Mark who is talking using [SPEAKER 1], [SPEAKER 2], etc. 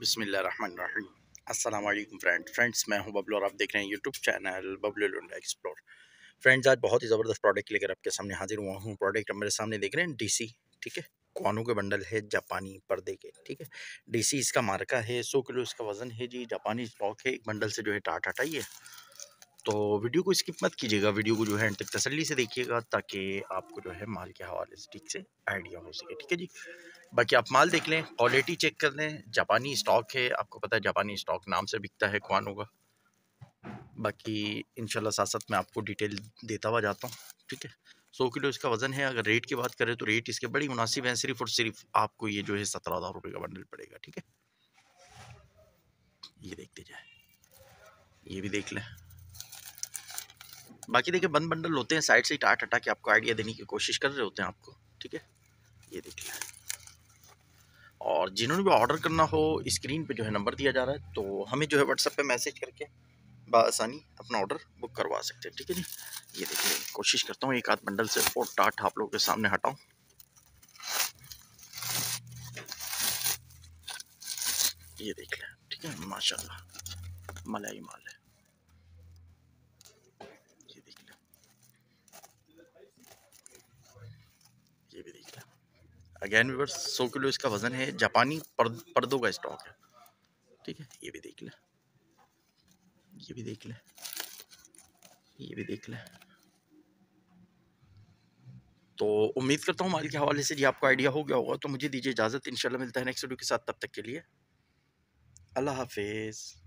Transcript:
[SPEAKER 1] बिसमीम वालेकुम friend. Friends, मैं हूँ बबलू और आप देख रहे हैं YouTube channel Bablu Lunda explore friends, आज बहुत ही ज़बरदस्त प्रोडक्ट लेकर आपके सामने हाजिर हुआ हूँ। प्रोडक्ट मेरे सामने देख रहे हैं डीसी ठीक है? क्वानों के बंडल है, जापानी पर्दे के, ठीक है? डीसी इसका मार्का है सौ किलो इसका वज़न है जी, जापानी स्टॉक है। एक बंडल से जो है टाट हटाइए तो वीडियो को स्किप मत कीजिएगा, वीडियो को जो है तक तसल्ली से देखिएगा ताकि आपको जो है माल के हवाले से ठीक से आइडिया हो सके, ठीक है जी? बाकी आप माल देख लें, क्वालिटी चेक कर लें, जापानी स्टॉक है, आपको पता है जापानी स्टॉक नाम से बिकता है कौन होगा। बाकी इंशाल्लाह साथ साथ मैं आपको डिटेल देता हुआ जाता हूँ, ठीक है? सौ किलो इसका वज़न है, अगर रेट की बात करें तो रेट इसके बड़ी मुनासिब है, सिर्फ़ और सिर्फ़ आपको ये जो है सत्रह हज़ार रुपये का बंडल पड़ेगा, ठीक है? ये देखते जाए, ये भी देख लें। बाकी देखिए बंद बंडल होते हैं, साइड से टाट हटा के आपको आइडिया देने की कोशिश कर रहे होते हैं आपको, ठीक है? ये देख लें। और जिन्होंने भी ऑर्डर करना हो, स्क्रीन पे जो है नंबर दिया जा रहा है तो हमें जो है व्हाट्सएप पे मैसेज करके बसानी अपना ऑर्डर बुक करवा सकते हैं, ठीक है जी? ये देखिए कोशिश करता हूँ एक आध बंडल से और टाट आप लोगों के सामने हटाऊँ। ये देख लें, ठीक है? माशाल्लाह मलाई माल है ये देख लें ये भी देख लें अगैन वीवर्स सौ किलो इसका वज़न है, जापानी पर्दों का स्टॉक है। ठीक है? ये भी देख लें। ये भी देख लें। ये भी देख लें। तो उम्मीद करता हूँ माल के हवाले से जी आपको आइडिया हो गया होगा तो मुझे दीजिए इजाज़त। इंशाल्लाह मिलता है नेक्स्ट वीडियो के साथ। तब तक के लिए, अल्लाह हाफिज़।